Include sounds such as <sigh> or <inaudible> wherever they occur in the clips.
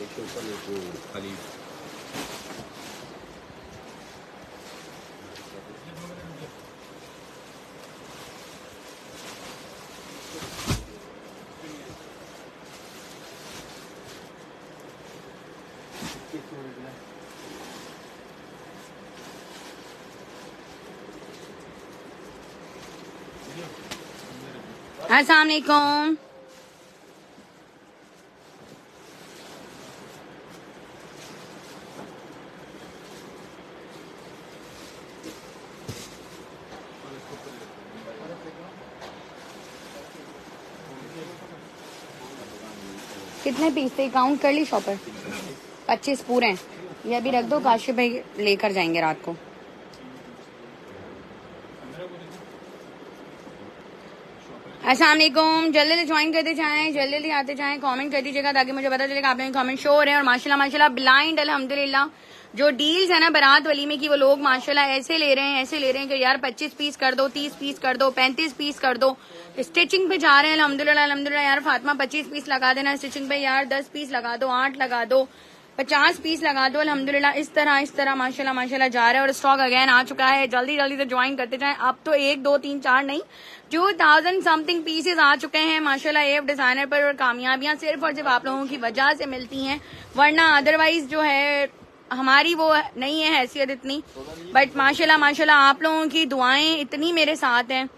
एक के ऊपर खाली कितने पीस थे? काउंट कर ली शॉपर पच्चीस पूरे हैं। ये अभी रख दो, काशिफ भाई लेकर जाएँगे रात को। असलम जल्दी जल्दी ज्वाइन करते जाएँ जल्दी जल्दी आते जाएँ कमेंट कर दीजिएगा ताकि मुझे पता चलेगा आप लोगों कमेंट शो हो रहे हैं और माशाल्लाह माशाल्लाह ब्लाइंड अल्हम्दुलिल्लाह। जो डील्स है ना बारात वली में की वो लोग माशाल्लाह ऐसे ले रहे हैं, ऐसे ले रहे हैं कि यार 25 पीस कर दो 30 पीस कर दो 35 पीस कर दो। स्टिचिंग पे जा रहे हैं अलहमदुल्ला अलहमदुल्ला यार फातिमा 25 पीस लगा देना स्टिचिंग पे यार 10 पीस लगा दो, आठ लगा दो। पचास पीस लगा दो अलहमदुल्ला इस तरह इस तरह, माशाल्लाह माशाल्लाह, जा रहा है और स्टॉक अगेन आ चुका है। जल्दी जल्दी से ज्वाइन करते जाएँ। अब तो एक, दो, तीन, चार नहीं टू थाउज़ेंड समथिंग पीसेज आ चुके हैं, माशाल्लाह एफ़ डिज़ाइनर पर और कामयाबियाँ सिर्फ़ और सिर्फ़ आप लोगों की वजह से मिलती हैं। वरना अदरवाइज़ जो है, हमारी वो नहीं है हैसियत इतनी। बट माशाल्लाह माशाल्लाह, आप लोगों की दुआएँ इतनी मेरे साथ हैं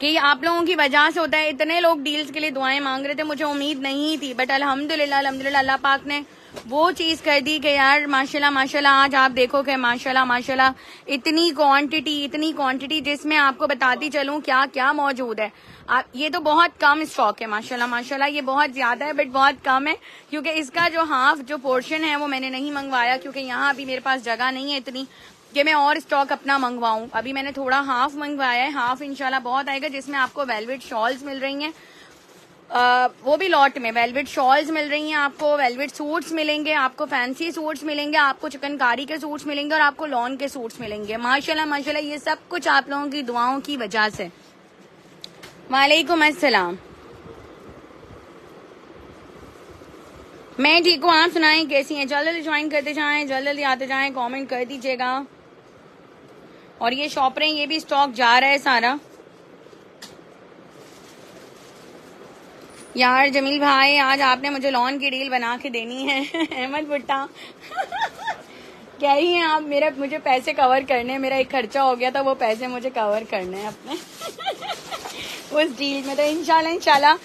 कि आप लोगों की वजह से होता है। इतने लोग डील्स के लिए दुआएँ मांग रहे थे, मुझे उम्मीद नहीं थी। बट अल्हम्दुलिल्लाह अल्हम्दुलिल्लाह, अल्लाह पाक ने वो चीज़ कर दी कि यार, माशाल्लाह माशाल्लाह, आज आप देखो कि माशाल्लाह माशाल्लाह, इतनी क्वांटिटी इतनी क्वांटिटी जिसमें आपको बताती चलूँ क्या क्या मौजूद है। आप, ये तो बहुत कम स्टॉक है, माशाल्लाह माशाल्लाह, ये बहुत ज़्यादा है बट बहुत कम है, क्योंकि इसका जो हाफ़ जो पोर्शन है, वो मैंने नहीं मंगवाया, क्योंकि यहाँ अभी मेरे पास जगह नहीं है इतनी, कि मैं और स्टॉक अपना मंगवाऊं। अभी मैंने थोड़ा हाफ़ मंगवाया है हाफ़ इंशाल्लाह, बहुत आएगा, जिसमें आपको वेलवेट शॉल्स मिल रही हैं। आ, वो भी लॉट में। वेलवेट शॉल्स मिल रही हैं आपको वेलवेट सूट्स मिलेंगे आपको फैंसी सूट्स मिलेंगे आपको चिकनकारी के सूट्स मिलेंगे और आपको लॉन के सूट्स मिलेंगे। माशाल्लाह माशाल्लाह ये सब कुछ आप लोगों की दुआओं की वजह से। वालेकुम अस्सलाम। मैं ठीक हूँ आप सुनाएँ कैसी हैं? जल्द जल्दी ज्वाइन करते जाएँ जल्द जल्दी आते जाएँ कमेंट कर दीजिएगा। और ये शॉप रहे ये भी स्टॉक जा रहा है सारा। यार, जमील भाई, आज आपने मुझे लॉन की डील बना के देनी है। <laughs> अहमद भुट्टा। <laughs> कह रही हैं आप, मेरे, मुझे पैसे कवर करने मेरा एक खर्चा हो गया था, वो पैसे मुझे कवर करने हैं अपने। <laughs> उस डील में तो इंशाल्लाह इंशाल्लाह।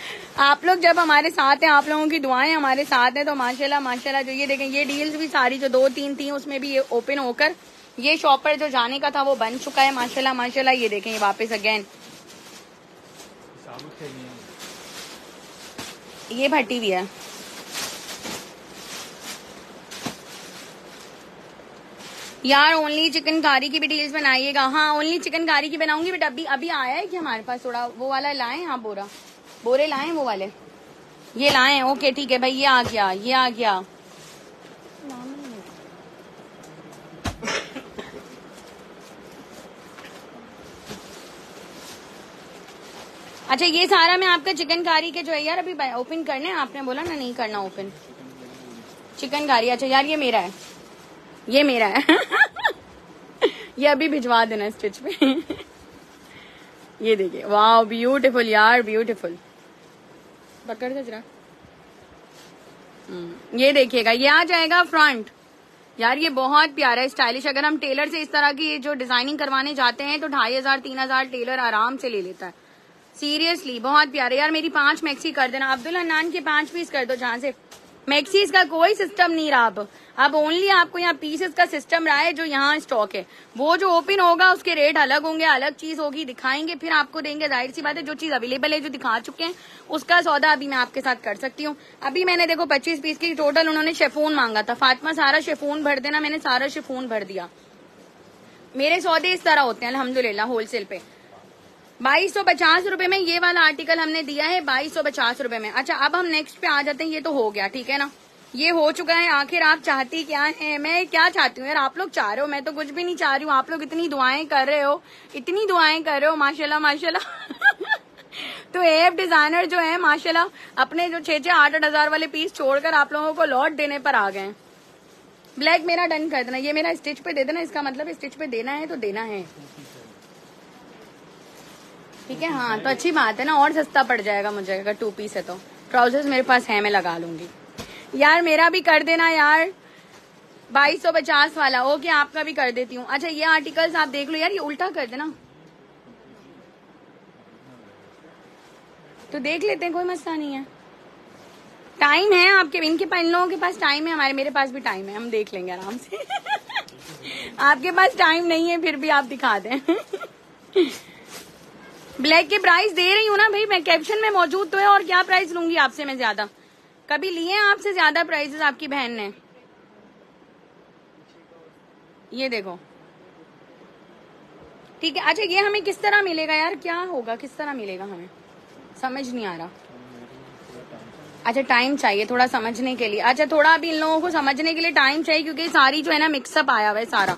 आप लोग जब हमारे साथ हैं, आप लोगों की दुआएँ हमारे साथ हैं तो माशाल्लाह माशाल्लाह, जो ये देखें, ये डील्स भी सारी जो दो तीन थी, उसमें भी ये ओपन होकर, ये शॉप पर जो जाने का था, वो बन चुका है, माशाल्लाह माशाल्लाह, ये देखें, ये वापस अगेन ये भट्टी भी है। यार ओनली चिकन चिकनकारी की भी डील्स बनाइएगा। हाँ ओनली चिकन चिकनकारी की बनाऊँगी बट अभी अभी आया है कि हमारे पास थोड़ा वो वाला लाए? हाँ बोरा। बोरे लाए वो वाले? ये लाए? ओके ठीक है भाई, ये आ गया, ये आ गया। अच्छा ये सारा मैं आपका चिकनकारी के जो है यार अभी ओपन करने आपने बोला ना नहीं करना ओपन चिकनकारी अच्छा यार ये मेरा है। ये मेरा है। <laughs> ये अभी भिजवा देना स्टिच पे। <laughs> ये देखिए वाह ब्यूटीफुल यार ब्यूटीफुल पकड़ जरा। हम्म, ये देखिएगा ये आ जाएगा फ्रंट यार ये बहुत प्यारा है स्टाइलिश अगर हम टेलर से इस तरह की जो डिज़ाइनिंग करवाने जाते हैं तो ढाई हज़ार तीन हज़ार टेलर आराम से ले लेता है। सीरियसली बहुत प्यारे। यार, मेरी पाँच मैक्सी कर देना। अब्दुल हन्नान के पाँच पीस कर दो, जहाँ से मैक्सीज का कोई सिस्टम नहीं रहा अब। अब ओनली आपको यहाँ पीसेस का सिस्टम रहा है, जो यहाँ स्टॉक है। वो जो ओपन होगा, उसके रेट अलग होंगे, अलग चीज़ होगी, दिखाएँगे, फिर आपको देंगे। ज़ाहिर सी बात है, जो चीज़ अवेलेबल है, जो दिखा चुके हैं, उसका सौदा अभी मैं आपके साथ कर सकती हूँ। अभी मैंने देखो पच्चीस पीस की टोटल उन्होंने शेफोन मांगा था। फातिमा, सारा शेफोन भर देना, मैंने सारा शेफोन भर दिया। मेरे सौदे इस तरह होते हैं अलहमदुल्ला होलसेल पे। बाईस सौ पचास रुपये में ये वाला आर्टिकल हमने दिया है बाईस सौ पचास रुपये में। अच्छा अब हम नेक्स्ट पे आ जाते हैं, ये तो हो गया, ठीक है ना? ये हो चुका है, आखिर आप चाहती क्या है? मैं क्या चाहती हूँ यार, आप लोग चाह रहे हो, मैं तो कुछ भी नहीं चाह रही हूँ। आप लोग इतनी दुआएँ कर रहे हो, इतनी दुआएँ कर रहे हो, माशाल्लाह माशाल्लाह। <laughs> तो एफ़ डिज़ाइनर जो है, माशाल्लाह, अपने जो छह छह आठ आठ हज़ार वाले पीस छोड़कर आप लोगों को लॉट देने पर आ गए ब्लैक मेरा डन कर देना, ये मेरा स्टिच पे दे देना, इसका मतलब स्टिच पे देना है तो देना है। ठीक है? हाँ तो अच्छी बात है ना, और सस्ता पड़ जाएगा मुझे, अगर टू पीस है तो। ट्राउजर्स मेरे पास है, मैं लगा लूँगी। यार, मेरा भी कर देना यार। बाईस सौ पचास वाला ओके आपका भी कर देती हूँ। अच्छा ये आर्टिकल्स आप देख लो यार, ये उल्टा कर देना। तो देख लेते हैं, कोई मसला नहीं है। टाइम है आपके, इनके इन लोगों के पास टाइम है, हमारे, मेरे पास भी टाइम है, हम देख लेंगे आराम से। <laughs> आपके पास टाइम नहीं है, फिर भी आप दिखा दें। <laughs> ब्लैक के प्राइस दे रही हूँ ना भाई, मैं कैप्शन में मौजूद तो है, और क्या प्राइस लूँगी आपसे मैं ज़्यादा? कभी लिए आपसे ज़्यादा प्राइजेस आपकी बहन ने? ये देखो। ठीक है अच्छा ये हमें किस तरह मिलेगा यार? क्या होगा? किस तरह मिलेगा हमें? समझ नहीं आ रहा। अच्छा टाइम चाहिए थोड़ा समझने के लिए। अच्छा थोड़ा अभी इन लोगों को समझने के लिए टाइम चाहिए, क्योंकि सारी जो है ना मिक्सअप आया हुआ है सारा।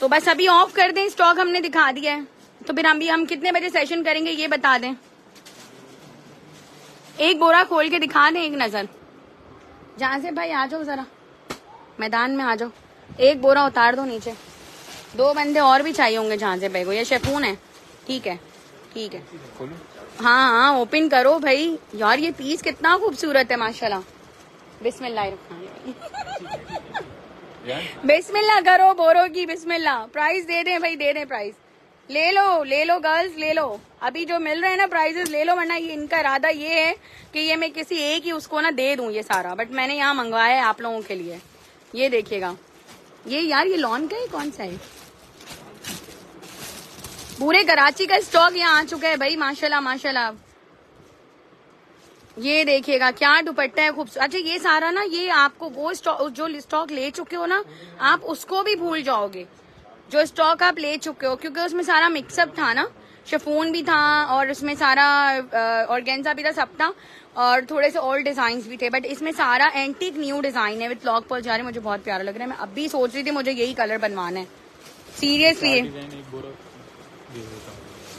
तो बस अभी ऑफ़ कर दें स्टॉक हमने दिखा दिया है। तो फिर हम भी हम कितने बजे सेशन करेंगे ये बता दें। एक बोरा खोल के दिखा दें एक नज़र। जहाँ से भाई आ जाओ जरा। मैदान में आ जाओ। एक बोरा उतार दो नीचे। दो बंदे और भी चाहिए होंगे जहाँ से भाई को। ये शेफून है। ठीक है। ठीक है। हाँ हाँ ओपन करो भाई। यार ये पीस कितना खूबसूरत है माशाल्लाह। बिस्मिल्लाह बिस्मिल्लाह करो बोरो की बिस्मिल्लाह। प्राइस दे दें भाई दे दें प्राइस ले लो ले लो गर्ल्स ले लो। अभी जो मिल रहे हैं ना प्राइजेस ले लो, वरना ये इनका इरादा ये है कि ये मैं किसी एक ही उसको ना दे दूँ ये सारा। बट मैंने यहाँ मंगवाया है आप लोगों के लिए। ये देखिएगा। ये यार, ये लॉन का है, कौन सा है? पूरे कराची का स्टॉक यहाँ आ चुका है भाई, माशाल्लाह माशाल्लाह। ये देखिएगा, क्या दुपट्टा है खूबसूरत अच्छा ये सारा ना, ये आपको वो स्टॉक जो स्टॉक ले चुके हो ना, आप उसको भी भूल जाओगे। जो स्टॉक आप ले चुके हो क्योंकि उसमें सारा मिक्सअप था ना। शफून भी था और उसमें सारा ऑर्गेन्जा भी था सब था। और थोड़े से ओल्ड डिज़ाइन भी थे। बट इसमें सारा एंटीक न्यू डिज़ाइन है विथ लॉक पॉल जा रहे मुझे बहुत प्यारा लग रहा है। मैं अभी सोच रही थी मुझे यही कलर बनवाना है। सीरियसली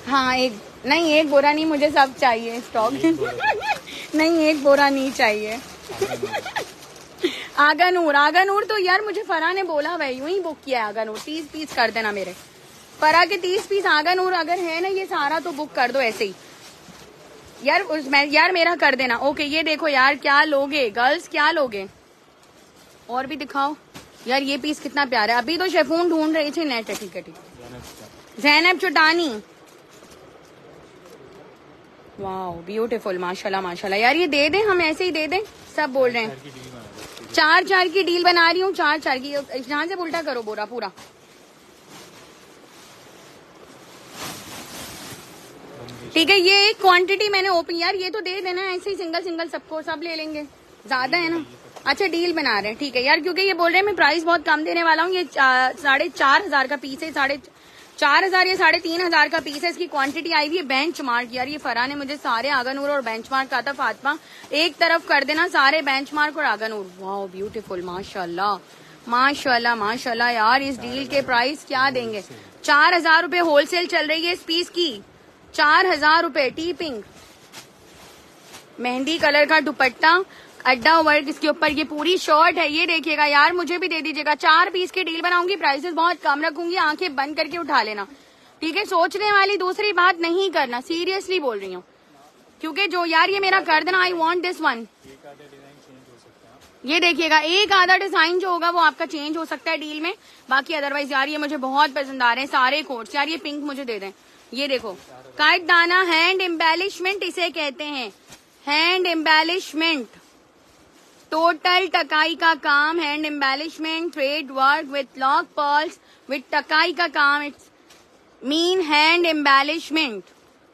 हाँ। एक नहीं एक बोरा नहीं मुझे सब चाहिए स्टॉक <laughs> नहीं एक बोरा नहीं चाहिए। <laughs> आगा नूर आगा तो यार मुझे फरा ने बोला भाई यूँ ही बुक किया है आगा नूर तीस पीस कर देना मेरे। फरा के तीस पीस आगा नूर अगर है ना ये सारा तो बुक कर दो ऐसे ही। यार उस मैं, यार मेरा कर देना। ओके ये देखो यार क्या लोगे। गर्ल्स क्या लोगे? और भी दिखाओ। यार ये पीस कितना प्यारा है। अभी तो शेफून ढूंढ रही थी नेट ठीक है, ठीक जैनब चुटानी वाह ब्यूटीफुल माशाल्लाह माशाल्लाह। यार ये दे दें, हम ऐसे ही दे दें। सब बोल रहे हैं। चार चार की डील बना रही हूँ चार चार की। यहाँ से उल्टा करो बोरा पूरा। ठीक है, ये एक क्वांटिटी मैंने ओपन यार, ये तो दे देना, ऐसे ही सिंगल सिंगल सबको, सब ले लेंगे। ज़्यादा है ना? अच्छा डील बना रहे हैं, ठीक है। यार, क्योंकि ये बोल रहे हैं, मैं प्राइस बहुत कम देने वाला हूँ, ये साढ़े चार हज़ार का पीस है, साढ़े चार हज़ार या साढ़े तीन हज़ार का पीस है। इसकी क्वांटिटी आई हुई है बेंच मार्क यार, ये फरा ने मुझे सारे आगनूर और बेंच मार्क कहा था, फातमा। एक तरफ़ कर देना सारे बेंच मार्क और आगनूर। वाह ब्यूटीफुल माशाल्लाह माशाल्लाह माशाल्लाह यार, इस डील के प्राइस क्या देंगे? चार हज़ार रूपए होलसेल चल रही है इस पीस की। चार हज़ार रूपए, टी पिंक मेहंदी कलर का दुपट्टा अड्डा वर्क इसके ऊपर ये पूरी शर्ट है, ये देखिएगा यार, मुझे भी दे दीजिएगा। चार पीस की डील बनाऊँगी प्राइसेस बहुत कम रखूँगी, आँखें बंद करके उठा लेना। ठीक है, सोचने वाली दूसरी बात नहीं करना सीरियसली बोल रही हूँ। क्योंकि जो यार, ये मेरा कर देना आई वॉन्ट दिस वन ये देखिएगा, एक आधा डिज़ाइन जो होगा वो आपका चेंज हो सकता है डील में। बाकी अदरवाइज़ यार, ये मुझे बहुत पसंद आ रहे हैं, सारे कोट्स यार, ये पिंक मुझे दे दें। ये देखो काट दाना हैंड एम्बेलिशमेंट इसे कहते हैं। हैंड एम्बेलिशमेंट टोटल टकाई का काम hand embellishment thread work with lock pearls with टकाई का काम it's mean hand embellishment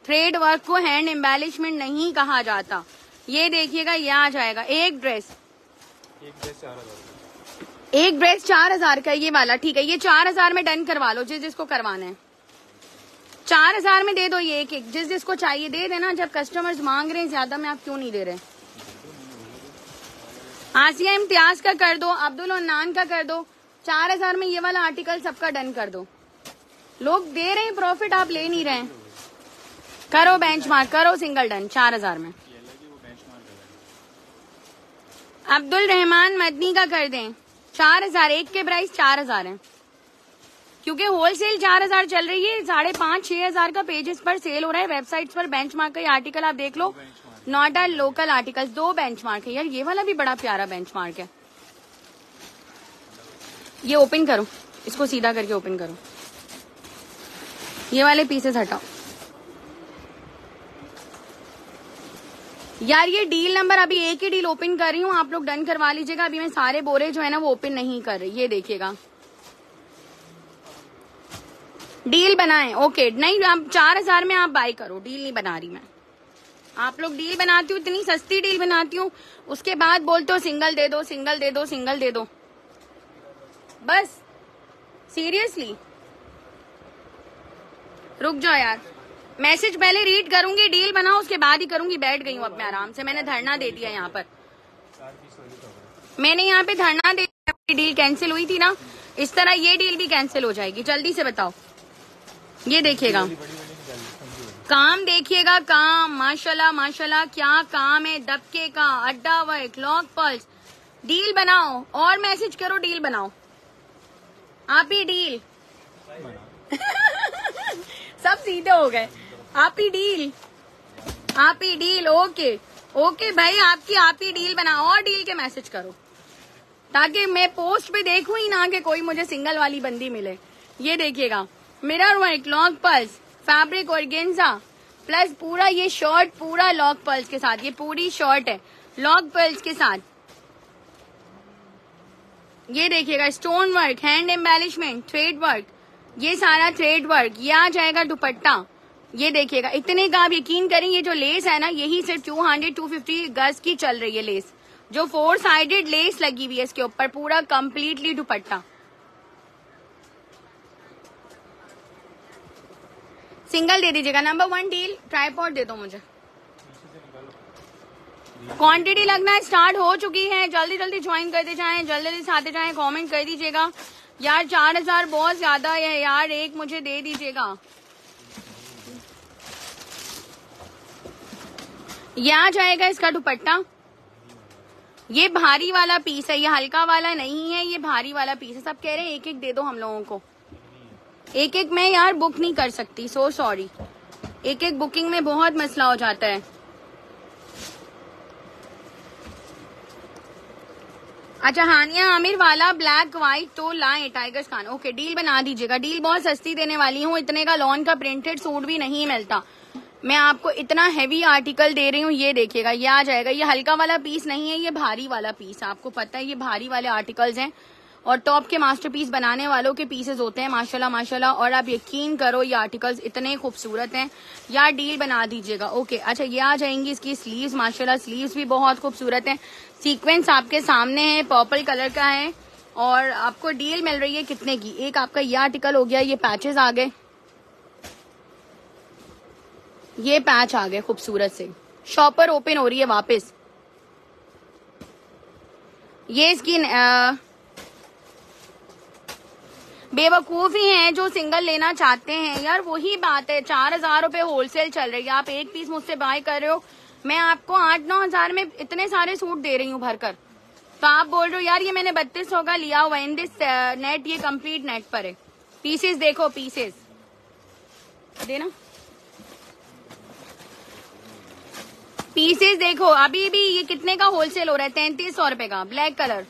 thread work को हैंड एम्बेलिशमेंट नहीं कहा जाता। ये देखिएगा ये आ जाएगा। एक ड्रेस एक ड्रेस चार हज़ार एक ड्रेस चार हज़ार का ये वाला ठीक है। ये चार हज़ार में डन करवा लो जिस जिसको करवाना है। चार हज़ार में दे दो ये एक एक जिस जिसको चाहिए दे देना। जब कस्टमर्स मांग रहे हैं ज़्यादा में आप क्यों नहीं दे रहे? आसिया इम्तियाज़ का कर दो, अब्दुल नान का कर दो। चार हज़ार में ये वाला आर्टिकल सबका डन कर दो। लोग दे रहे हैं प्रॉफिट आप ले नहीं रहे। हैं करो बेंचमार्क करो सिंगल डन चार हज़ार में। अब्दुल रहमान मदनी का कर दें। चार हज़ार, एक के प्राइस चार हज़ार है। क्योंकि होलसेल चार हज़ार चल रही है, साढ़े पाँच, छह हज़ार का पेजेस पर सेल हो रहा है वेबसाइट्स पर बेंचमार्क का ये आर्टिकल आप देख लो। नॉट आ लोकल आर्टिकल्स, दो बेंचमार्क है यार, ये वाला भी बड़ा प्यारा बेंचमार्क है। ये ओपन करो, इसको सीधा करके ओपन करो। ये वाले पीसेस हटाओ। यार, ये डील नंबर अभी एक ही डील ओपन कर रही हूँ, आप लोग डन करवा लीजिएगा। अभी मैं सारे बोरे जो है ना, वो ओपन नहीं कर रही, ये देखिएगा। डील बनाए ओके नहीं, आप चार हज़ार में आप बाय करो डील नहीं बना रही मैं। आप लोग डील बनाती हूँ, इतनी सस्ती डील बनाती हूँ। उसके बाद बोलते हो सिंगल दे दो सिंगल दे दो सिंगल दे दो। बस सीरियसली रुक जाओ यार। मैसेज पहले रीड करूँगी डील बनाओ, उसके बाद ही करूँगी, बैठ गई हूँ अब मैं आराम से। मैंने धरना दे दिया यहाँ पर। मैंने यहाँ पे धरना दे दिया डील कैंसिल हुई थी ना। इस तरह ये डील भी कैंसिल हो जाएगी। जल्दी से बताओ। ये देखिएगा। काम देखिएगा, काम। माशाल्लाह माशाल्लाह, क्या काम है? दबके का, अड्डा वर्क लॉक पल्स। डील बनाओ, और मैसेज करो, डील बनाओ। आप ही डील। <laughs> सब सीधे हो गए। आप ही डील। आप ही डील, ओके। ओके भाई, आपकी, आप ही डील बनाओ, और डील के मैसेज करो। ताकि मैं पोस्ट पे देखू ही ना कि कोई मुझे सिंगल वाली बंदी मिले। ये देखिएगा, mirror work lock pearls. Fabric और गेंजा प्लस पूरा ये शर्ट, पूरा लॉक पल्स के साथ, ये पूरी शर्ट है, लॉक पल्स के साथ। ये देखिएगा stone work hand embellishment thread work ये सारा थ्रेड वर्क ये आ जाएगा दुपट्टा। ये देखिएगा, इतने का आप यकीन करें, ये जो लेस है ना, यही सिर्फ़ टू हंड्रेड टू फिफ्टी गज की चल रही है लेस जो फोर साइडेड लेस लगी हुई है इसके ऊपर, पूरा कम्प्लीटली दुपट्टा। सिंगल दे दीजिएगा। नंबर वन डील ट्राईपॉड दे दो मुझे। क्वांटिटी लगना स्टार्ट हो चुकी है। जल्दी जल्दी ज्वाइन करते जाए, जल्दी जल्दी आते जाए कमेंट कर दीजिएगा। यार, चार हज़ार बहुत ज़्यादा है यार, एक मुझे दे दीजिएगा। ये आ जाएगा इसका दुपट्टा। ये भारी वाला पीस है, ये हल्का वाला नहीं है, ये भारी वाला पीस है। सब कह रहे हैं एक एक दे दो हम लोगों को। एक एक मैं यार बुक नहीं कर सकती सो so सॉरी एक एक बुकिंग में बहुत मसला हो जाता है। अच्छा हानिया, आमिर वाला ब्लैक व्हाइट तो लाए टाइगर खान ओके डील बना दीजिएगा। डील बहुत सस्ती देने वाली हूँ, इतने का लॉन का प्रिंटेड सूट भी नहीं मिलता। मैं आपको इतना हैवी आर्टिकल दे रही हूँ, ये देखिएगा, ये आ जाएगा। ये हल्का वाला पीस नहीं है, ये भारी वाला पीस आपको पता है, ये भारी वाले आर्टिकल्स हैं। और टॉप के मास्टरपीस बनाने वालों के पीसेज होते हैं माशाल्लाह माशाल्लाह। और आप यकीन करो ये आर्टिकल्स इतने खूबसूरत हैं। या डील बना दीजिएगा। ओके अच्छा ये आ जाएँगी इसकी स्लीव्स माशाल्लाह स्लीव्स भी बहुत खूबसूरत हैं। सीक्वेंस आपके सामने है पर्पल कलर का है। और आपको डील मिल रही है कितने की? एक आपका ये आर्टिकल हो गया ये पैचेस आ गए। ये पैच आ गए खूबसूरत से। शॉपर ओपन हो रही है वापस। ये इसकी आ, बेवकूफ़ ही हैं जो सिंगल लेना चाहते हैं। यार, वही बात है, चार हज़ार रूपए होलसेल चल रही है। आप एक पीस मुझसे बाय कर रहे हो। मैं आपको आठ नौ हज़ार में इतने सारे सूट दे रही हूँ भरकर। तो आप बोल रहे हो, यार, ये मैंने बत्तीस सौ का लिया हुआ इन दिस नेट ये कंप्लीट नेट पर है। पीसेस देखो पीसेस देना। पीसेस देखो, अभी भी ये कितने का होलसेल हो रहा है? तैतीस सौ रुपए का ब्लैक कलर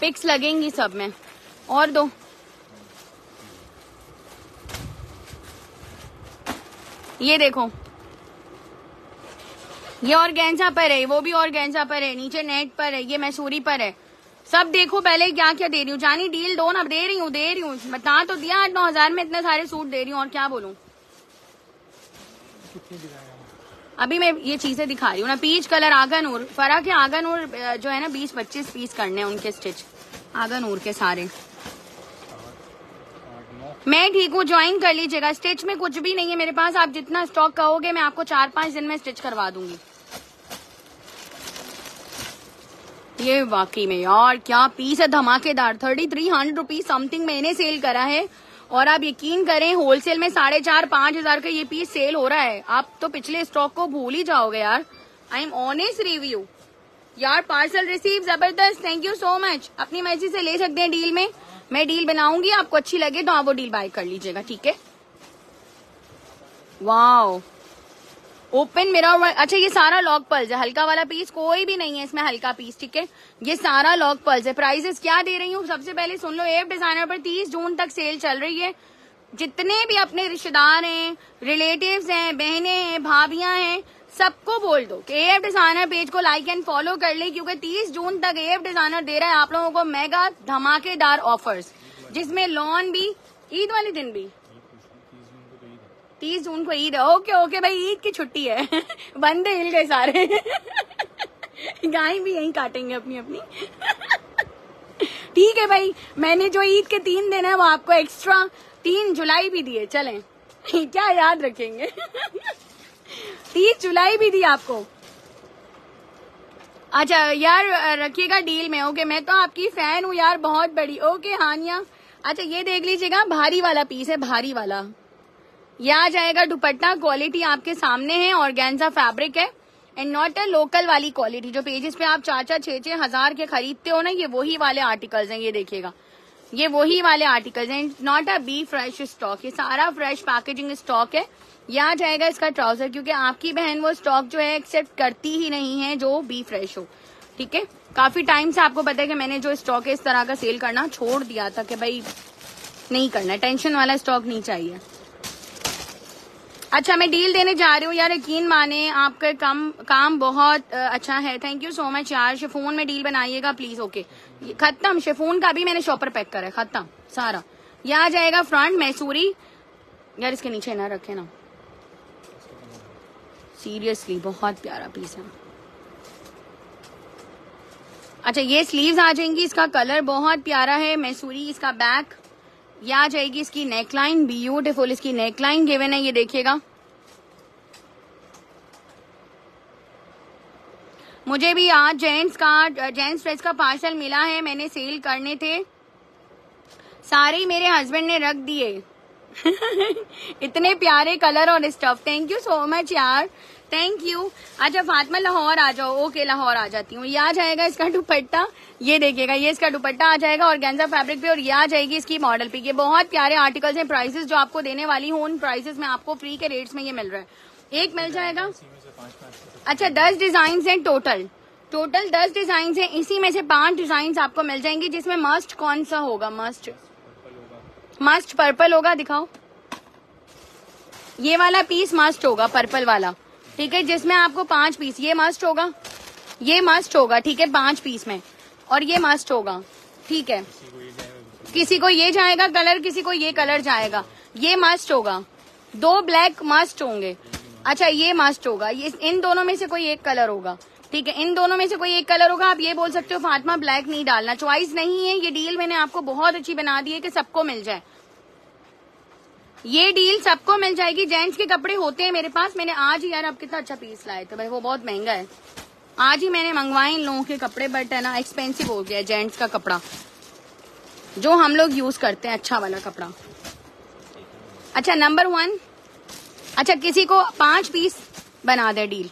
पिक्स लगेंगी सब में। और दो। ये देखो। ये और गेंजा पर है वो भी और गेंजा पर है नीचे नेट पर है ये मैसूरी पर है। सब देखो पहले क्या क्या दे रही हूँ। जानी डील दो ना दे रही हूँ दे रही हूँ। बता तो दिया आठ नौ हज़ार में इतने सारे सूट दे रही हूँ और क्या बोलूँ? अभी मैं ये चीज़ें दिखा रही हूँ ना पीच कलर आगा नूर फ़र्क है आगा नूर जो है ना बीस पच्चीस पीस करने हैं उनके स्टिच आगा नूर के सारे। मैं ठीक हूँ ज्वाइन कर लीजिएगा। स्टिच में कुछ भी नहीं है मेरे पास। आप जितना स्टॉक कहोगे, मैं आपको चार पाँच दिन में स्टिच करवा दूँगी। ये वाकई में यार, क्या पीस है धमाकेदार। Thirty three hundred rupees something मैंने सेल करा है। और आप यकीन करें होलसेल में साढ़े चार, पाँच हज़ार का ये पीस सेल हो रहा है। आप तो पिछले स्टॉक को भूल ही जाओगे यार। आई एम ऑनेस्ट रिव्यू यार पार्सल रिसीव ज़बरदस्त। थैंक यू सो मच अपनी मर्ज़ी से ले सकते हैं डील में। मैं डील बनाऊँगी, आपको अच्छी लगे तो आप वो डील बाय कर लीजिएगा, ठीक है? वाओ। ओपन मेरा अच्छा ये सारा लॉक पल्स है, हल्का वाला पीस कोई भी नहीं है इसमें हल्का पीस ठीक है? ये सारा लॉक पल्स है प्राइसेस क्या दे रही हूँ? सबसे पहले सुन लो एफ़ डिज़ाइनर पर तीस जून तक सेल चल रही है। जितने भी अपने रिश्तेदार हैं रिलेटिव्स हैं, बहनें हैं, भाभियाँ हैं सबको बोल दो कि एफ़ डिज़ाइनर पेज को लाइक एंड फॉलो कर ले, क्योंकि 30 जून तक एफ़ डिज़ाइनर दे रहा है आप लोगों को मेगा धमाकेदार ऑफर्स जिसमें लोन भी, ईद वाले दिन भी। तीस जून को ईद है। ओके ओके भाई, ईद की छुट्टी है। <laughs> बंदे हिल गए सारे। <laughs> गाय भी यही काटेंगे अपनी अपनी। <laughs> ठीक है भाई, मैंने जो ईद के तीन दिन है, वो आपको एक्स्ट्रा तीन जुलाई भी दिए। चलें। क्या याद रखेंगे? तीस जुलाई भी दी आपको। अच्छा यार रखिएगा डील में, ओके, मैं तो आपकी फ़ैन हूँ यार, बहुत बड़ी। ओके, हानिया। अच्छा ये देख लीजिएगा, भारी वाला पीस है, भारी वाला। ये आ जाएगा दुपट्टा क्वालिटी आपके सामने है ऑर्गेन्जा फैब्रिक है एंड नॉट अ लोकल वाली क्वालिटी जो पेजेस पे आप चार चार छह छह हज़ार के खरीदते हो ना, ये वही वाले आर्टिकल्स हैं, ये देखिएगा। ये वही वाले आर्टिकल्स हैं not a be fresh stock ये सारा फ्रेश पैकेजिंग स्टॉक है। ये आ जाएगा इसका ट्राउज़र, क्योंकि आपकी बहन वो स्टॉक जो है एक्सेप्ट करती ही नहीं है जो बी फ्रेश हो। ठीक है? काफ़ी टाइम से आपको पता है कि मैंने जो स्टॉक है इस तरह का सेल करना छोड़ दिया था कि भाई नहीं करना टेंशन वाला स्टॉक नहीं चाहिए। अच्छा मैं डील देने जा रही हूँ। यार, यकीन माने आपका काम काम बहुत अच्छा है। थैंक यू सो मच यार। शेफोन में डील बनाइएगा प्लीज़ ओके खत्म। शिफोन का भी मैंने शॉपर पैक करा है। खत्म। सारा। यह आ जाएगा फ्रंट मैसूरी यार, इसके नीचे ना रखे ना। सीरियसली बहुत प्यारा पीस है। अच्छा ये स्लीव्स आ जाएँगी, इसका कलर बहुत प्यारा है, मैसूरी, इसका बैक ये आ जाएगी इसकी नेकलाइन ब्यूटीफुल इसकी नेकलाइन गिवन है, ये देखिएगा। मुझे भी आज जेंट्स का, जेंट्स ड्रेस का पार्सल मिला है, मैंने सेल करने थे। सारे मेरे हस्बैंड ने रख दिए। <laughs> इतने प्यारे कलर और stuff thank you so much यार। थैंक यू अच्छा फातिमा लाहौर आ जाओ। ओके लाहौर आ जाती हूँ। ये आ जाएगा इसका दुपट्टा। ये देखिएगा, ये इसका दुपट्टा आ जाएगा और गेंजा फैब्रिक पे और ये आ जाएगी इसकी मॉडल पे ये बहुत प्यारे आर्टिकल्स हैं प्राइसेस जो आपको देने वाली हूँ। उन प्राइसेस में आपको फ्री के रेट्स में ये मिल रहा है। एक मिल जाएगा। अच्छा दस डिज़ाइन है टोटल टोटल दस डिज़ाइन है। इसी में से पाँच डिज़ाइन आपको मिल जाएँगे, जिसमें मस्ट कौन सा होगा? मस्ट मस्ट पर्पल होगा। दिखाओ। ये वाला पीस मस्ट होगा पर्पल वाला। ठीक है, जिसमें आपको पाँच पीस, ये मस्ट होगा। ये मस्ट होगा, ठीक है, पाँच पीस में। और ये मस्ट होगा, ठीक है। किसी को ये जाएगा कलर, किसी को ये कलर जाएगा। ये मस्ट होगा। दो ब्लैक मस्ट होंगे। अच्छा ये मस्ट होगा। ये, इन दोनों में से कोई एक कलर होगा। ठीक है, इन दोनों में से कोई एक कलर होगा। आप ये बोल सकते हो, फातिमा ब्लैक नहीं डालना। चॉइस नहीं है, ये डील मैंने आपको बहुत अच्छी बना दी है कि सबको मिल जाए। ये डील सबको मिल जाएगी। जेंट्स के कपड़े होते हैं मेरे पास। मैंने आज ही यार आप कितना अच्छा पीस लाए थे, भाई वो बहुत महँगा है। आज ही मैंने मंगवाए इन लोगों के कपड़े बट है ना एक्सपेंसिव हो गया जेंट्स का कपड़ा। जो हम लोग यूज़ करते हैं अच्छा वाला कपड़ा। अच्छा नंबर वन अच्छा किसी को पाँच पीस बना दे डील।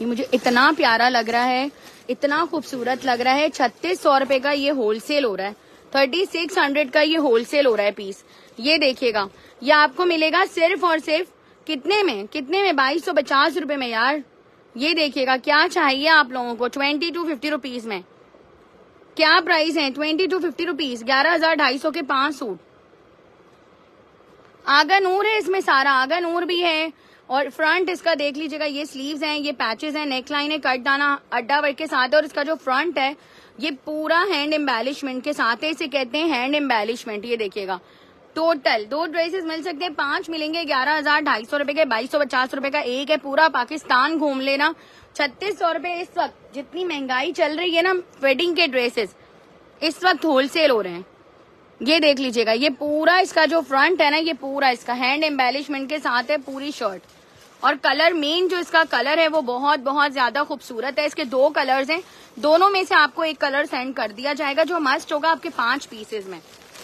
ये मुझे इतना प्यारा लग रहा है, इतना खूबसूरत लग रहा है, छत्तीस सौ रुपए का ये होलसेल हो रहा है। थर्टी सिक्स हंड्रेड का ये होलसेल हो रहा है पीस ये देखिएगा। ये आपको मिलेगा सिर्फ़ और सिर्फ़ कितने में? कितने में? बाईस सौ पचास रुपये में यार। ये देखिएगा, क्या चाहिए आप लोगों को? ट्वेंटी टू फिफ्टी रुपीज़ में। क्या प्राइस है? ट्वेंटी टू फिफ्टी रुपीज़ ग्यारह हज़ार ढाई सौ के पाँच सूट। आगा नूर है इसमें सारा। आगा नूर भी है। और फ्रंट इसका देख लीजिएगा, ये स्लीव्स हैं, ये पैचेस हैं नेकलाइन है, कट दाना, अड्डा वर्क के साथ और इसका जो फ्रंट है ये पूरा हैंड एम्बेलिशमेंट के साथ है, इसे कहते हैं हैंड एम्बेलिशमेंट ये देखिएगा। टोटल दो ड्रेसेस मिल सकते हैं, पाँच मिलेंगे, ग्यारह हज़ार, ढाई सौ रुपए के, बाईस सौ, पचास रुपए का एक है, पूरा पाकिस्तान घूम लेना। छत्तीस सौ रुपए इस वक्त, जितनी महँगाई चल रही है ना वेडिंग के ड्रेसेस इस वक्त होलसेल हो रहे हैं। ये देख लीजिएगा, ये पूरा इसका जो फ्रंट है ना, ये पूरा इसका हैंड एम्बेलिशमेंट के साथ है, पूरी शर्ट और कलर मेन जो इसका कलर है, वो बहुत बहुत ज़्यादा खूबसूरत है। इसके दो कलर्स हैं। दोनों में से आपको एक कलर सेंड कर दिया जाएगा, जो मस्ट होगा आपके पाँच पीसेज में।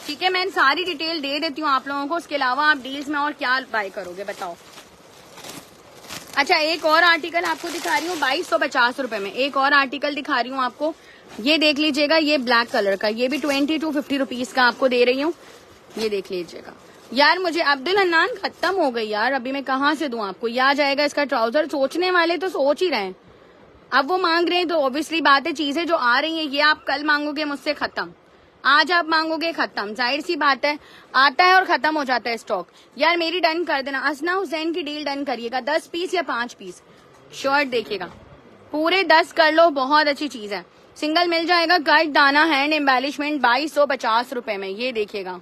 ठीक है, मैं सारी डिटेल दे देती हूँ आप लोगों को। उसके अलावा आप डील्स में और क्या बाय करोगे, बताओ। अच्छा एक और आर्टिकल आपको दिखा रही हूँ, बाईस सौ पचास रुपये में। एक और आर्टिकल दिखा रही हूँ आपको। ये देख लीजिएगा, ये ब्लैक कलर का। ये भी ट्वेंटी टू फिफ्टी का आपको दे रही हूँ। ये देख लीजिएगा। यार, मुझे अब्दुल हन्नान खत्म हो गई यार। अभी मैं कहाँ से दूँ आपको? ये जाएगा इसका ट्राउज़र। सोचने वाले तो सोच ही रहे हैं। अब वो मांग रहे हैं तो ऑब्वियसली बात है चीज़ें जो आ रही हैं, ये आप कल मांगोगे मुझसे खत्म। आज आप मांगोगे खत्म। ज़ाहिर सी बात है, आता है और खत्म हो जाता है स्टॉक यार, मेरी डन कर देना। असना हुसैन की डील डन करिएगा। दस पीस या पाँच पीस शर्ट देखिएगा। पूरे दस कर लो, बहुत अच्छी चीज़ है। सिंगल मिल जाएगा। कट दाना हैंड एम्बेलिशमेंट बाईस सौ पचास रुपये में। ये देखिएगा।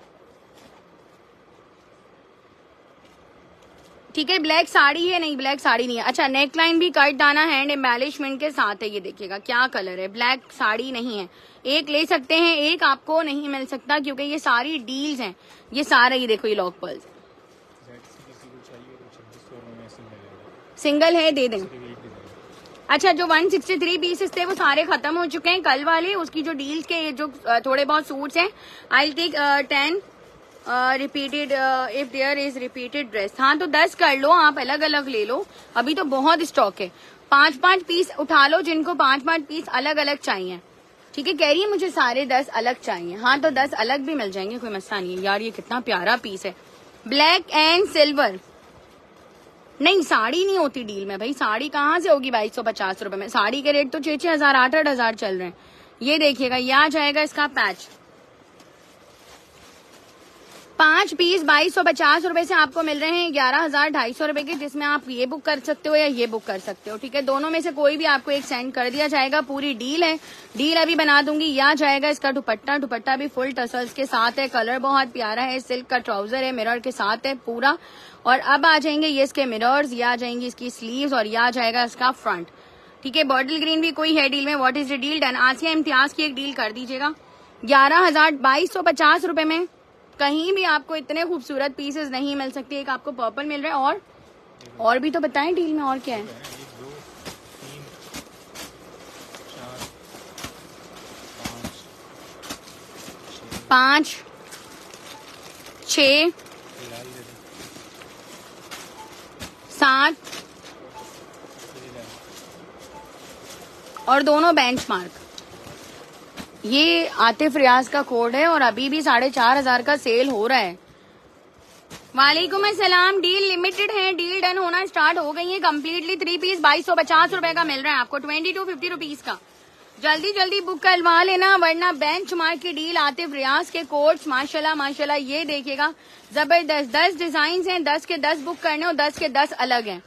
ठीक है ब्लैक साड़ी है, नहीं ब्लैक साड़ी नहीं है। अच्छा नेक लाइन भी कट दाना हैंड एम्बेलिशमेंट के साथ है, ये देखिएगा, क्या कलर है? ब्लैक साड़ी नहीं है। एक ले सकते हैं, एक आपको नहीं मिल सकता, क्योंकि ये सारी डील्स हैं। ये सारे, ये देखो, ये लॉक पर्ल्स सिंगल है, दे दें। अच्छा जो 163 पीसेस थे, वो सारे खत्म हो चुके हैं। कल वाले, उसकी जो डील्स के, जो थोड़े बहुत सूट्स हैं I take ten repeated if there is repeated dress हाँ तो दस कर लो, आप अलग अलग ले लो। अभी तो बहुत स्टॉक है। पाँच पाँच पीस उठा लो जिनको पाँच पाँच पीस अलग अलग चाहिए। ठीक है, कह रही है मुझे सारे दस अलग चाहिए। हाँ तो दस अलग भी मिल जाएँगे, कोई मसला नहीं है। यार, ये कितना प्यारा पीस है। ब्लैक एंड सिल्वर नहीं, साड़ी नहीं होती डील में भाई। साड़ी कहाँ से होगी बाईस सौ पचास रुपये में? साड़ी के रेट तो छह छह हज़ार आठ आठ हज़ार चल रहे हैं। ये देखिएगा, ये आ जाएगा इसका पैच पाँच पीस बाईस सौ, पचास रुपये से आपको मिल रहे हैं ग्यारह हज़ार ढाई सौ रुपये के, जिसमें आप ये बुक कर सकते हो या ये बुक कर सकते हो, ठीक है? दोनों में से कोई भी आपको एक सेंड कर दिया जाएगा, पूरी डील है। डील अभी बना दूँगी, या जाएगा इसका दुपट्टा। दुपट्टा भी फुल टसल्स के साथ है कलर बहुत प्यारा है सिल्क का ट्राउज़र है मिरर के साथ है, पूरा। और अब आ जाएँगे ये इसके मिरर्स या जाएँगी इसकी स्लीव और या जाएगा इसका फ्रंट ठीक है? बॉटल ग्रीन भी कोई है डील में what is the deal done Asia Imtiaz की एक डील कर दीजिएगा। ग्यारह हज़ार बाईस सौ पचास रुपये में कहीं भी आपको इतने खूबसूरत पीसेस नहीं मिल सकते, एक आपको पर्पल मिल रहा है और और भी तो बताएँ डील में और क्या है? पाँच, छ, सात, और दोनों बेंचमार्क ये आतिफ रियाज का कोड है और अभी भी साढ़े चार हज़ार का सेल हो रहा है। वालेकुम असलम डील लिमिटेड है। डील डन होना स्टार्ट हो गई है कम्प्लीटली थ्री पीस बाईस सौ पचास रूपए का मिल रहा है आपको। ट्वेंटी टू फिफ्टी रुपीज़ का। जल्दी जल्दी बुक करवा लेना, वरना बेंच मार्क की डील आतिफ रियाज के कोड्स माशाल्लाह माशाल्लाह, ये देखिएगा। ज़बरदस्त, दस डिज़ाइन हैं, दस के दस बुक करने और दस के दस अलग हैं।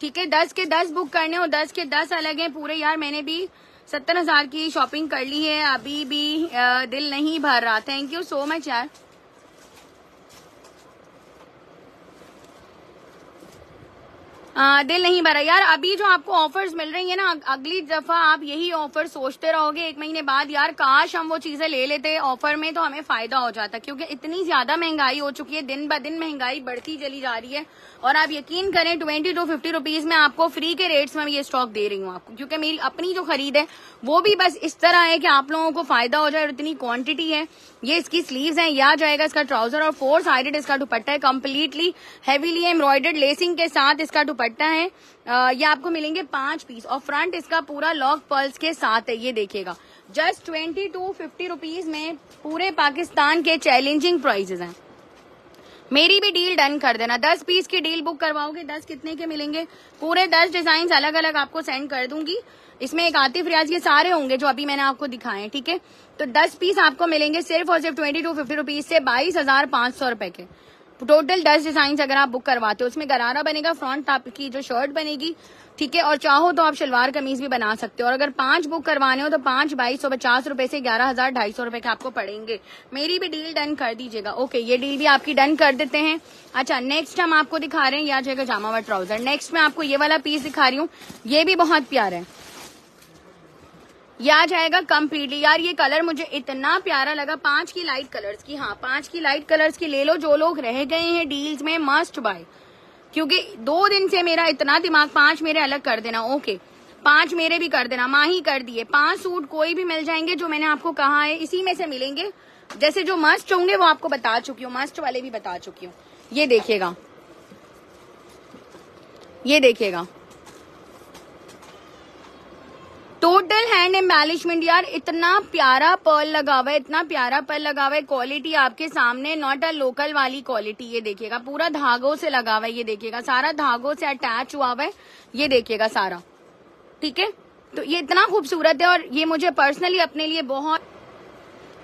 ठीक है, दस के दस बुक करने और दस के दस अलग हैं। पूरे यार, मैंने भी सत्तर हज़ार की शॉपिंग कर ली है। अभी भी दिल नहीं भर रहा। थैंक यू सो मच यार। आ, दिल नहीं भरा। यार अभी जो आपको ऑफर्स मिल रही है ना अगली दफ़ा आप यही ऑफ़र सोचते रहोगे एक महीने बाद यार काश हम वो चीज़ें ले लेते ऑफ़र में तो हमें फ़ायदा हो जाता क्योंकि इतनी ज़्यादा महँगाई हो चुकी है दिन ब दिन महँगाई बढ़ती चली जा रही है। और आप यकीन करें ट्वेंटी टू फिफ्टी रुपीज़ में आपको फ्री के रेट्स में ये स्टॉक दे रही हूँ आपको क्योंकि मेरी अपनी जो खरीद है वो भी बस इस तरह है कि आप लोगों को फ़ायदा हो जाए और इतनी क्वांटिटी है। ये इसकी स्लीव्स हैं या जाएगा इसका ट्राउज़र और फोर साइडेड इसका दुपट्टा है कम्प्लीटली हैवीली एम्ब्रॉयडर्ड लेसिंग के साथ इसका दुपट्टा है। ये आपको मिलेंगे पाँच पीस और फ्रंट इसका पूरा लॉक पर्ल्स के साथ है, ये देखिएगा। Just twenty two fifty rupees में पूरे पाकिस्तान के चैलेंजिंग प्राइजेस हैं। मेरी भी डील डन कर देना। दस पीस की डील बुक करवाओगे, दस कितने के मिलेंगे? पूरे दस डिज़ाइन अलग अलग आपको सेंड कर दूँगी। इसमें एक आतिफ रियाज के सारे होंगे जो अभी मैंने आपको दिखाए ठीक है? तो दस पीस आपको मिलेंगे सिर्फ़ और सिर्फ़ ट्वेंटी टू फिफ्टी रुपीज़ से बाईस हज़ार पाँच सौ रुपए के। टोटल दस डिज़ाइन अगर आप बुक करवाते हो, उसमें गरारा बनेगा फ्रंट टाप की जो शर्ट बनेगी, ठीक है? और चाहो तो आप शलवार कमीज भी बना सकते हो। और अगर पाँच बुक करवाने हो तो पाँच बाईस सौ पचास रुपये से ग्यारह हज़ार ढाई सौ रुपये के आपको पड़ेंगे। मेरी भी डील डन कर दीजिएगा। ओके ये डील भी आपकी डन कर देते हैं। अच्छा नेक्स्ट हम आपको दिखा रहे हैं, या जाएगा जामा ट्राउज़र नेक्स्ट मैं आपको ये वाला पीस दिखा रही हूँ। ये भी बहुत प्यारा है। या जाएगा कम्प्लीटली यार, ये कलर मुझे इतना प्यारा लगा। पाँच की लाइट कलर्स की हाँ पाँच की लाइट कलर्स की ले लो, जो लोग रह गए हैं डील्स में मस्ट बाय क्योंकि दो दिन से मेरा इतना दिमाग, पाँच मेरे अलग कर देना ओके पाँच मेरे भी कर देना, माँ ही कर दिए। पाँच सूट कोई भी मिल जाएँगे जो मैंने आपको कहा है, इसी में से मिलेंगे। जैसे जो मस्ट होंगे, वो आपको बता चुकी हूँ मस्ट वाले भी बता चुकी हूँ। ये देखिएगा। ये देखिएगा। टोटल हैंड एम्बेलिशमेंट यार, इतना प्यारा पर्ल लगा हुआ है, इतना प्यारा पर्ल लगा हुआ है क्वालिटी आपके सामने नॉट अ लोकल वाली क्वालिटी ये देखिएगा, पूरा धागों से लगा हुआ है, ये देखिएगा, सारा धागों से अटैच हुआ हुआ है, ये देखिएगा सारा, ठीक है? तो ये इतना खूबसूरत है और ये मुझे पर्सनली अपने लिए बहुत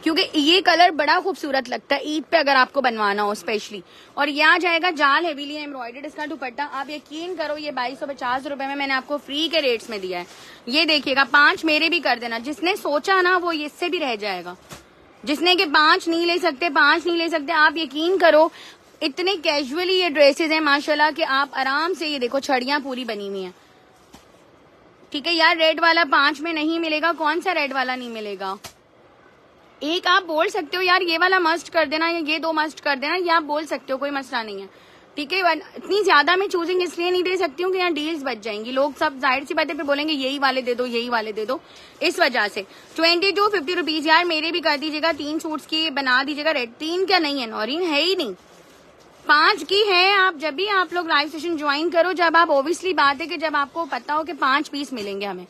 क्योंकि ये कलर बड़ा खूबसूरत लगता है, ईद पे अगर आपको बनवाना हो स्पेशली और ये आ जाएगा जाल हेवीली एम्ब्रॉयडेड इसका दुपट्टा। आप यकीन करो, ये बाईस सौ पचास रुपये में मैंने आपको फ्री के रेट्स में दिया है। ये देखिएगा, पाँच मेरे भी कर देना। जिसने सोचा ना, वो इससे भी रह जाएगा। जिसने कि पाँच नहीं ले सकते, पाँच नहीं ले सकते, आप यकीन करो, इतने कैजुअली ये ड्रेसेस हैं, माशाल्लाह, कि आप आराम से ये देखो, छड़ियाँ पूरी बनी हुई हैं। ठीक है यार रेड वाला पाँच में नहीं मिलेगा, कौन सा रेड वाला नहीं मिलेगा? एक आप बोल सकते हो, यार, ये वाला मस्ट कर देना, या ये दो मस्ट कर देना। ये आप बोल सकते हो, कोई मसला नहीं है। ठीक है इतनी ज़्यादा मैं चूजिंग इसलिए नहीं दे सकती हूँ कि यहाँ डील्स बच जाएँगी। लोग सब ज़ाहिर सी बातें पे बोलेंगे, यही वाले दे दो, यही वाले दे दो। इस वजह से। ट्वेंटी टू फिफ्टी रुपीज़ यार, मेरे भी कर दीजिएगा, तीन सूट्स की बना दीजिएगा रेड तीन क्या नहीं है? नौरीन है ही नहीं। पाँच की है, आप जब भी आप लोग लाइव सेशन ज्वाइन करो, जब आप ओबियसली बात है कि जब आपको पता हो कि पाँच पीस मिलेंगे हमें।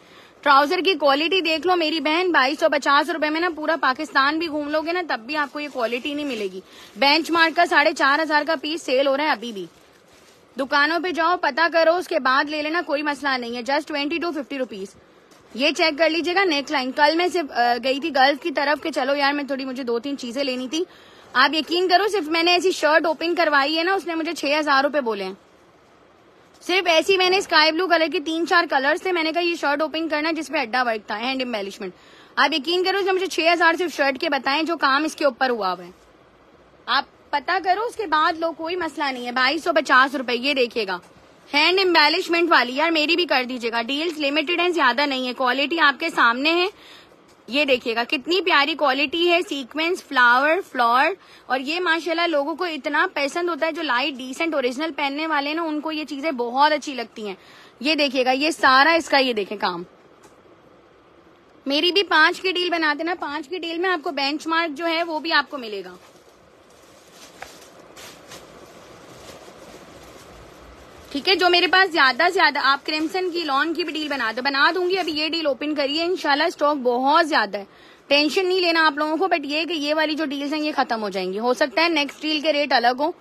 ट्राउज़र की क्वालिटी देख लो मेरी बहन, बाईस सौ पचास रुपये में ना पूरा पाकिस्तान भी घूम लोगे ना, तब भी आपको ये क्वालिटी नहीं मिलेगी। बेंच का साढ़े चार हज़ार का पीस सेल हो रहा है अभी भी। दुकानों पे जाओ, पता करो, उसके बाद ले लेना, कोई मसला नहीं है। Just twenty two fifty rupees ये चेक कर लीजिएगा नेक लाइन कल मैं सिर्फ़ गई थी गर्ल्स की तरफ़ के चलो यार, मैं थोड़ी, मुझे दो तीन चीज़ें लेनी थी। आप यकीन करो, सिर्फ़ मैंने ऐसी शर्ट ओपन करवाई है ना, उसने मुझे छह हज़ार रुपये बोले हैं। सिर्फ़ ऐसी मैंने स्काई ब्लू कलर के तीन चार कलर्स थे मैंने कहा ये शर्ट ओपन करना है, जिसमें अड्डा वर्क था हैंड एम्बेलिशमेंट आप यकीन करो उसने मुझे छह हज़ार सिर्फ़ शर्ट के बताएँ, जो काम इसके ऊपर हुआ हुआ है। आप पता करो, उसके बाद लो, कोई मसला नहीं है। बाईस सौ पचास रुपये ये देखेगा हैंड एम्बेलिशमेंट वाली, यार मेरी भी कर दीजिएगा। डील्स लिमिटेड है, ज़्यादा नहीं है। क्वालिटी आपके सामने है। ये देखिएगा, कितनी प्यारी क्वालिटी है सीक्वेंस फ्लावर फ्लॉर और ये माशाल्लाह लोगों को इतना पसंद होता है, जो लाइट डिसेंट ओरिजिनल पहनने वाले ना, उनको ये चीज़ें बहुत अच्छी लगती हैं। ये देखिएगा, ये सारा इसका ये देखे काम। मेरी भी पाँच की डील बनाते ना, पाँच की डील में आपको बेंचमार्क जो है, वो भी आपको मिलेगा। ठीक है, जो मेरे पास ज़्यादा ज़्यादा, आप क्रिम्सन की लॉन की भी डील बना दो। बना दूँगी, अभी ये डील ओपन करिए इनशाला स्टॉक बहुत ज़्यादा है। टेंशन नहीं लेना आप लोगों को बट ये कि ये वाली जो डील्स हैं, ये खत्म हो जाएँगी। हो सकता है नेक्स्ट डील के रेट अलग हो।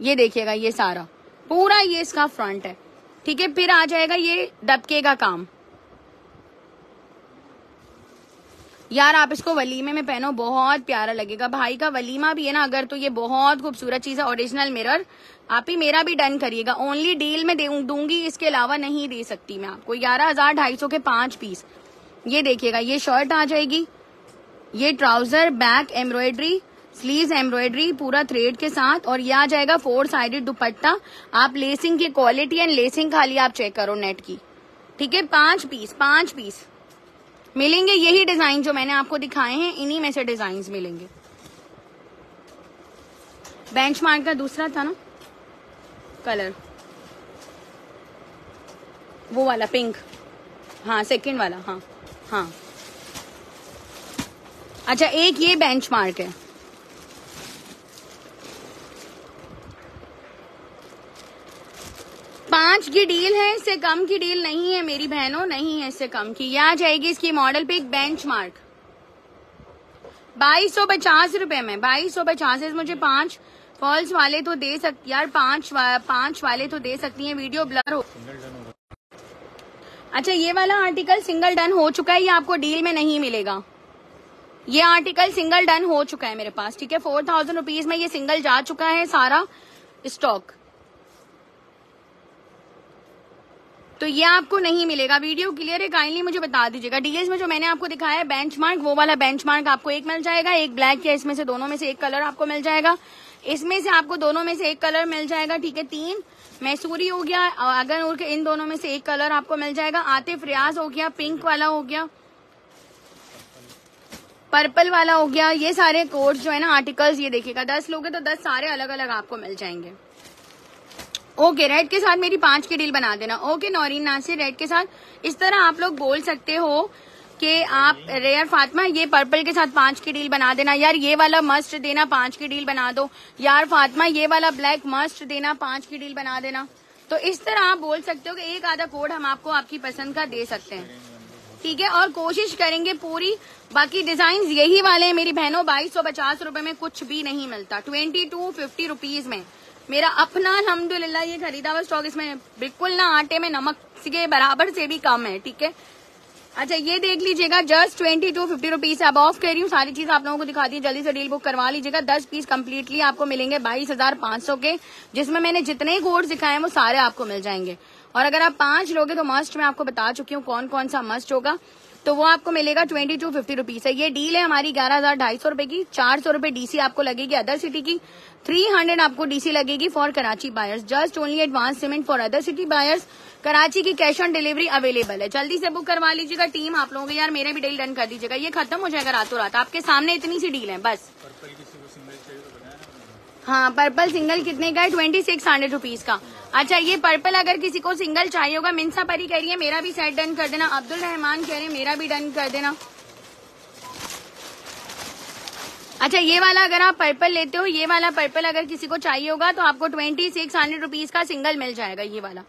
ये देखिएगा, ये सारा। पूरा ये इसका फ्रंट है। ठीक है, फिर आ जाएगा ये दबके का काम। यार, आप इसको वलीमे में पहनो, बहुत प्यारा लगेगा। भाई का वलीमा भी है ना, अगर तो ये बहुत खूबसूरत चीज़ है ओरिजिनल मिरर आप ही मेरा भी डन करिएगा। ओनली डील में दूँगी, इसके अलावा नहीं दे सकती मैं आपको। ग्यारह हज़ार ढाई सौ के पाँच पीस ये देखिएगा, ये शर्ट आ जाएगी। ये trouser back embroidery sleeve embroidery पूरा थ्रेड के साथ। और ये आ जाएगा फोर साइडेड दुपट्टा। आप लेसिंग की क्वालिटी एंड लेसिंग खाली आप चेक करो नेट की। ठीक है? पाँच पीस पाँच पीस मिलेंगे यही डिज़ाइन जो मैंने आपको दिखाए हैं। इन्हीं में से डिज़ाइन मिलेंगे। बेंचमार्क का दूसरा था ना? कलर। वो वाला, पिंक। हाँ सेकंड वाला हाँ हाँ। अच्छा एक ये बेंचमार्क है। पाँच की डील है, इससे कम की डील नहीं है, मेरी बहनों, नहीं है इससे कम की। यह आ जाएगी इसकी मॉडल पे एक बेंच मार्क बाईस सौ पचास रुपए में, बाईस सौ पचास मुझे पाँच फॉल्स वाले तो दे सकती यार पाँच वा, पाँच वाले तो दे सकती हैं वीडियो ब्लर हो। अच्छा ये वाला आर्टिकल सिंगल डन हो चुका है ये आपको डील में नहीं मिलेगा। ये आर्टिकल सिंगल डन हो चुका है मेरे पास ठीक है? फोर थाउज़ेंड रुपीज़ में ये सिंगल जा चुका है सारा स्टॉक तो ये आपको नहीं मिलेगा। वीडियो क्लियर है काइंडली मुझे बता दीजिएगा। डीएस में जो मैंने आपको दिखाया है बेंचमार्क वो वाला बेंचमार्क आपको एक मिल जाएगा एक ब्लैक या इसमें से दोनों में से एक कलर आपको मिल जाएगा। इसमें से आपको दोनों में से एक कलर मिल जाएगा, ठीक है, तीन। मैसूरी हो गया अगर उर के इन दोनों में से एक कलर आपको मिल जाएगा। आतिफ रियाज हो गया, पिंक वाला हो गया, पर्पल वाला हो गया। ये सारे कोड्स जो है ना, आर्टिकल्स, ये देखिएगा। दस लोगे तो दस सारे अलग अलग आपको मिल जाएँगे। ओके, रेड के साथ मेरी पाँच की डील बना देना। ओके, नौरीन, नासिर, रेड के साथ। इस तरह आप लोग बोल सकते हो। कि आप रेयर फातिमा, ये पर्पल के साथ पाँच की डील बना देना। यार, ये वाला मस्ट देना, पाँच की डील बना दो। यार, फातिमा, ये वाला ब्लैक मस्ट देना, पाँच की डील बना देना। तो इस तरह आप बोल सकते हो कि एक आधा कोड हम आपको आपकी पसंद का दे सकते हैं। ठीक है, और कोशिश करेंगे पूरी। बाकी डिज़ाइन यही वाले हैं मेरी बहनों, बाईस सौ पचास रुपये में कुछ भी नहीं मिलता। ट्वेंटी टू फिफ्टी रुपीज़ में। मेरा अपना अलहमदुल्ला ये खरीदा हुआ स्टॉक इसमें बिल्कुल ना आटे में नमक के बराबर से भी कम है, ठीक है? अच्छा ये देख लीजिएगा just twenty two fifty rupees अब ऑफ़ कर रही हूँ, सारी चीज़ आप लोगों को दिखा दी, जल्दी से डील बुक करवा लीजिएगा। दस पीस कम्प्लीटली आपको मिलेंगे बाईस हज़ार पाँच सौ के, जिसमें मैंने जितने कोड दिखाए हैं, वो सारे आपको मिल जाएँगे। और अगर आप पाँच लोगे तो मस्ट मैं आपको बता चुकी हूँ कौन कौन सा मस्ट होगा तो वो आपको मिलेगा ट्वेंटी टू फिफ्टी रुपीज़ है। ये डील है हमारी ग्यारह हज़ार ढाई सौ रुपए की, चार सौ रुपए डीसी आपको लगेगी अदर सिटी की थ्री हंड्रेड आपको डीसी लगेगी for Karachi buyers just only advance payment for other city buyers Karachi की कैश ऑन डिलीवरी अवेलेबल है। जल्दी से बुक करवा लीजिएगा, टीम आप लोगों के, यार मेरे भी डील डन कर दीजिएगा। ये खत्म हो जाएगा रातों रात। आपके सामने इतनी सी डील है, बस। हाँ पर्पल सिंगल कितने का है? ट्वेंटी सिक्स हंड्रेड रुपीज़ का। अच्छा ये पर्पल अगर किसी को सिंगल चाहिए होगा मिन्सा परी कह रही है, मेरा भी सेट डन कर देना। अब्दुल रहमान कह रहे हैं, मेरा भी डन कर देना। अच्छा ये वाला अगर आप पर्पल लेते हो, ये वाला पर्पल अगर किसी को चाहिए होगा तो आपको ट्वेंटी सिक्स हंड्रेड रुपीज़ का सिंगल मिल जाएगा, ये वाला।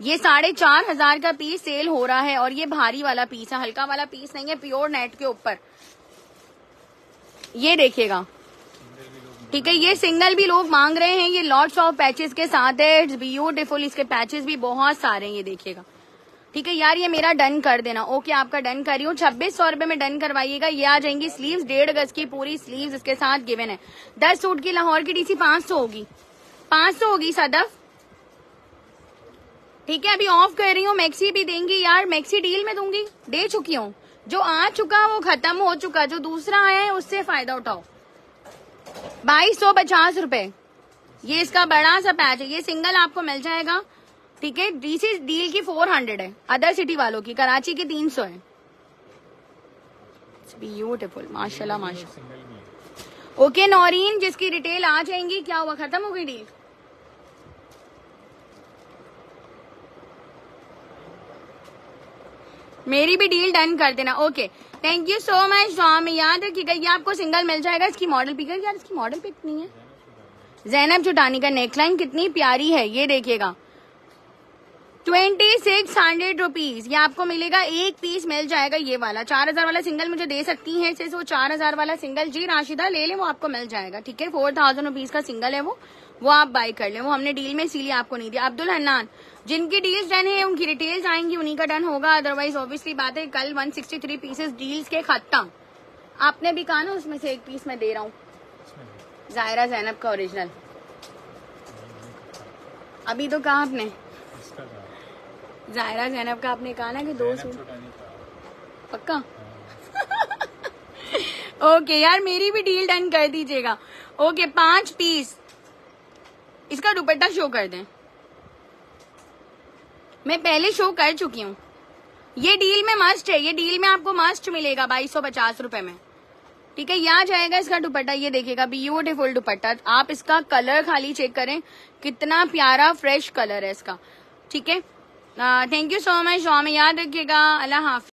ये साढ़े चार हज़ार का पीस सेल हो रहा है और ये भारी वाला पीस है, हल्का वाला पीस नहीं है, प्योर नेट के ऊपर। ये देखिएगा। ठीक है, ये सिंगल भी लोग मांग रहे हैं, ये लॉट्स ऑफ़ पैचेस के साथ है इट्स ब्यूटीफुल इसके पैचेस भी बहुत सारे हैं, ये देखिएगा। ठीक है, यार, ये मेरा डन कर देना। ओके आपका डन कर रही हूँ। छब्बीस सौ रुपए में डन करवाइएगा। ये आ जाएँगी स्लीव्स डेढ़ गज की पूरी स्लीव्स इसके साथ गिवन है। दस सूट की लाहौर की डीसी पाँच सौ होगी। पाँच सौ होगी सदफ। ठीक है अभी ऑफ़ कर रही हूँ मैक्सी भी देंगी यार मैक्सी डील में दूँगी। दे चुकी हूँ। जो आ चुका वो खत्म हो चुका जो दूसरा आया है उससे फ़ायदा उठाओ। बाईस सौ पचास रूपए। ये इसका बड़ा सा पैच है। ये सिंगल आपको मिल जाएगा। ठीक है डीसी डील की फोर हंड्रेड है। अदर सिटी वालों की कराची की तीन सौ है। ब्यूटिफुल माशाल्लाह माशा ओके नौरीन जिसकी रिटेल आ जाएँगी क्या हुआ? खत्म हो गई डील मेरी भी डील डन कर देना। Okay thank you so much स्वामी याद रखिएगा, ये आपको सिंगल मिल जाएगा। इसकी मॉडल पिक यार, इसकी मॉडल पिक नहीं है। जैनब चुटानी का नेकलाइन कितनी प्यारी है, ये देखिएगा। ट्वेंटी सिक्स हंड्रेड रुपीज़ ये आपको मिलेगा, एक पीस मिल जाएगा ये वाला। चार हज़ार वाला सिंगल मुझे दे सकती है, सिर्फ़ वो चार हज़ार वाला सिंगल जी, राशिदा ले ले, वो आपको मिल जाएगा। ठीक है? फोर थाउज़ेंड रुपीज़ का सिंगल है वो। वो आप बाय कर ले। वो हमने डील में इसीलिए आपको नहीं दिया। अब्दुल हन्नान जिनकी डील्स डन है उनकी डिटेल्स आएँगी उन्हीं का डन होगा। अदरवाइज़ ऑब्वियसली बात है कल 163 पीसेस डील्स के खत्म। आपने भी कहा ना उसमें से एक पीस मैं दे रहा हूँ। जायरा जैनब का ओरिजिनल अभी तो कहा आपने। जायरा जैनब का आपने कहा ना कि दो सूट पक्का? <laughs> ओके यार मेरी भी डील डन कर दीजिएगा। ओके पाँच पीस इसका दुपट्टा शो कर दें। मैं पहले शो कर चुकी हूँ। ये डील में मस्ट है, ये डील में आपको मस्ट मिलेगा बाईस सौ पचास रूपए में। ठीक है, यहाँ जाएगा इसका दुपट्टा, ये देखिएगा ब्यूटीफुल दुपट्टा। आप इसका कलर खाली चेक करें, कितना प्यारा फ्रेश कलर है इसका। ठीक है? थैंक यू सो मच स्वामी याद रखिएगा। अल्लाह हाफिज